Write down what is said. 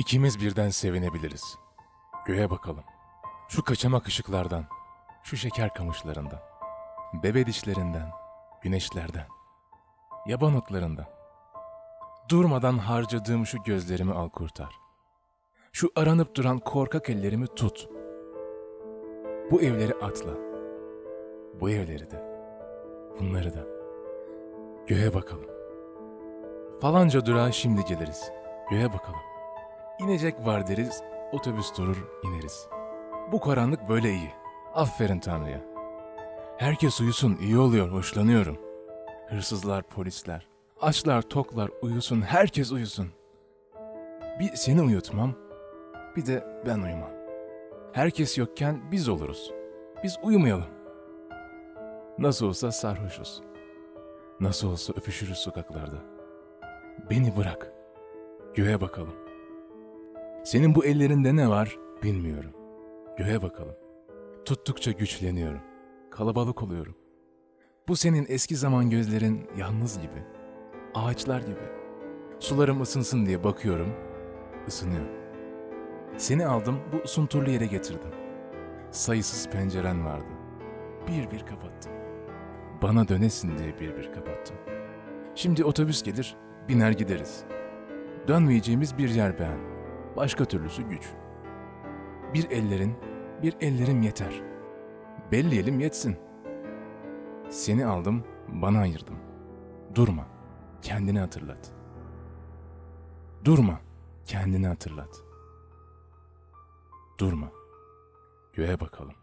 İkimiz birden sevinebiliriz. Göğe bakalım. Şu kaçamak ışıklardan, şu şeker kamışlarından, bebe dişlerinden, güneşlerden, yaban otlarından. Durmadan harcadığım şu gözlerimi al kurtar. Şu aranıp duran korkak ellerimi tut. Bu evleri atla. Bu evleri de. Bunları da. Göğe bakalım. Falanca durağa şimdi geliriz. Göğe bakalım. İnecek var deriz, otobüs durur ineriz. Bu karanlık böyle iyi. Aferin Tanrı'ya. Herkes uyusun, iyi oluyor, hoşlanıyorum. Hırsızlar, polisler, açlar, toklar uyusun, herkes uyusun. Bir seni uyutmam, bir de ben uyumam. Herkes yokken biz oluruz. Biz uyumayalım. Nasıl olsa sarhoşuz. Nasıl olsa öpüşürüz sokaklarda. Beni bırak. Göğe bakalım. Senin bu ellerinde ne var bilmiyorum. Göğe bakalım. Tuttukça güçleniyorum. Kalabalık oluyorum. Bu senin eski zaman gözlerin yalnız gibi. Ağaçlar gibi. Sularım ısınsın diye bakıyorum. Isınıyor. Seni aldım bu sunturlu yere getirdim. Sayısız penceren vardı. Bir bir kapattım. Bana dönesin diye bir bir kapattım. Şimdi otobüs gelir, biner gideriz. Dönmeyeceğimiz bir yer beğen. Başka türlüsü güç. Bir ellerin, bir ellerim yeter. Belli elim yetsin. Seni aldım, bana ayırdım. Durma, kendini hatırlat. Durma, kendini hatırlat. Durma, göğe bakalım.